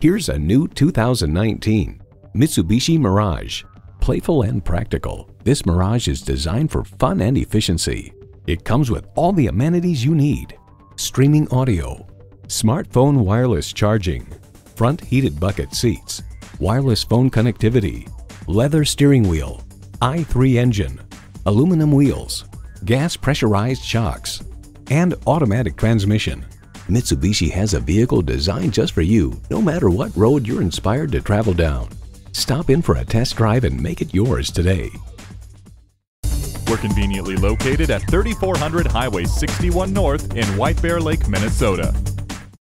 Here's a new 2019 Mitsubishi Mirage. Playful and practical, this Mirage is designed for fun and efficiency. It comes with all the amenities you need. Streaming audio, smartphone wireless charging, front heated bucket seats, wireless phone connectivity, leather steering wheel, i3 engine, aluminum wheels, gas pressurized shocks, and automatic transmission. Mitsubishi has a vehicle designed just for you, no matter what road you're inspired to travel down. Stop in for a test drive and make it yours today. We're conveniently located at 3400 Highway 61 North in White Bear Lake, Minnesota.